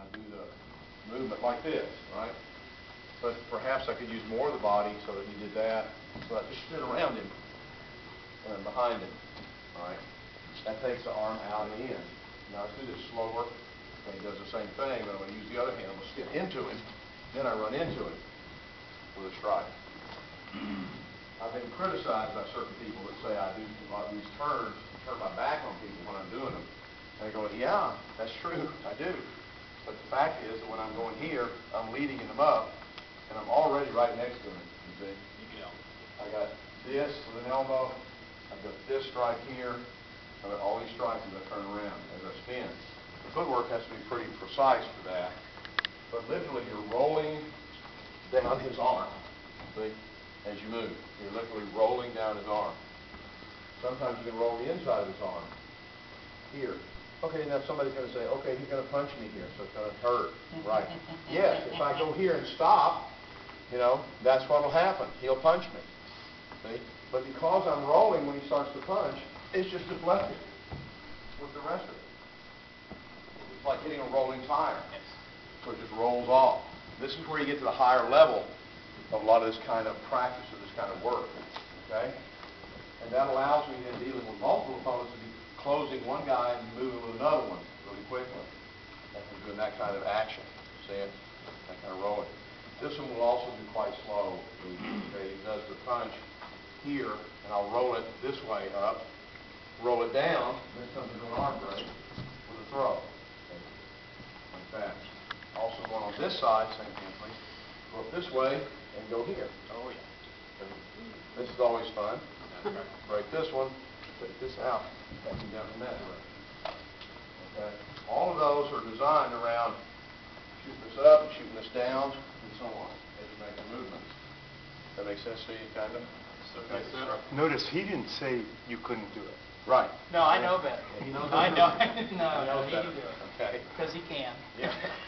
I do the movement like this, right? But perhaps I could use more of the body so that he did that, so I just spin around him and then behind him, right? That takes the arm out and in. Now, let's do this slower, and he does the same thing, but I'm gonna use the other hand, I'm gonna skip into him, then I run into him with a strike. I've been criticized by certain people that say I do a lot of these turns, turn my back on people when I'm doing them. And I go, yeah, that's true, I do. But the fact is that when I'm going here, I'm leading them up, and I'm already right next to him, you see? I got this with an elbow, I've got this strike here, I've got all these strikes as I turn around, as I spin. The footwork has to be pretty precise for that, but literally you're rolling down his arm, see, as you move. You're literally rolling down his arm. Sometimes you can roll the inside of his arm, here. Okay, now somebody's gonna say, okay, he's gonna punch me here, so it's gonna hurt, right? Yes, if I go here and stop, you know, that's what'll happen. He'll punch me. See? But because I'm rolling when he starts to punch, it's just deflected with the rest of it. It's like hitting a rolling tire. Yes. So it just rolls off. This is where you get to the higher level of a lot of this kind of practice or this kind of work. Okay? And that allows me in dealing with multiple opponents to be closing one guy and another one really quickly. And we're doing that kind of action. See it? That kind of rolling. This one will also be quite slow. Okay, he does the punch here, and I'll roll it this way up, roll it down, then comes into an arm break with a throw. Okay, Like that. Also going on this side, same thing, please. Go up this way and go here. Oh, yeah. This is always fun. Break this one, take this out, them down in that direction. Okay? All of those are designed around shooting this up, and shooting this down, and so on, as you make the movements. That make sense to you, kind of? Okay. Notice, he didn't say you couldn't do it. Right. No, I know better. He knows I better. know, no, no, knows he better. can do it. Okay. Because he can. Yeah.